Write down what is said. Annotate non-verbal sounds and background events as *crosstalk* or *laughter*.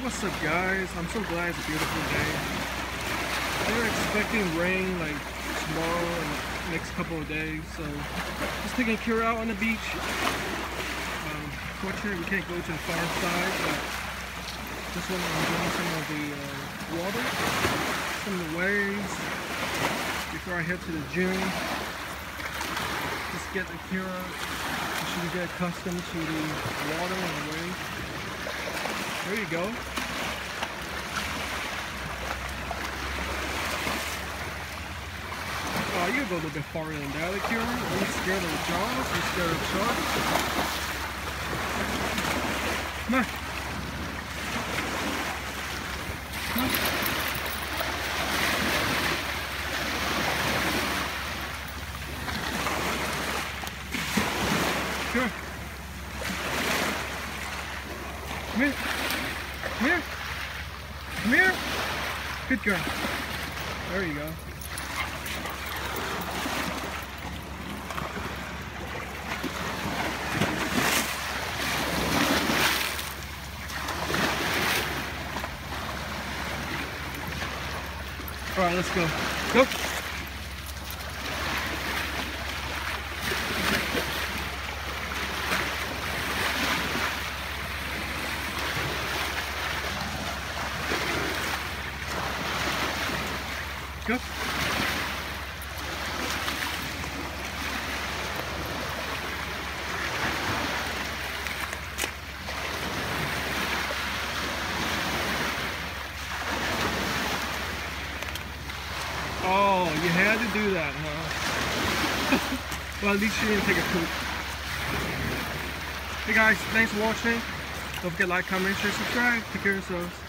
What's up guys? I'm so glad it's a beautiful day. They're expecting rain like tomorrow and the next couple of days, so just taking Kira out on the beach. Um, fortunately we can't go to the far side, but just want to enjoy some of the uh, water, some of the waves before I head to the gym. Just get the Kira, she can get accustomed to the water and the waves. There you go. Oh, you go a little bit farther than that, Akira. Are you scared of jaws? Are you scared of sharks? Come on. Come on. Sure. Come here. Come here. Come here. Good girl. There you go. All right, let's go. Go. Go. Oh, you had to do that, huh? *laughs* well, at least you didn't take a poop. Hey guys, thanks for watching. Don't forget to like, comment, share, subscribe. Take care of yourselves.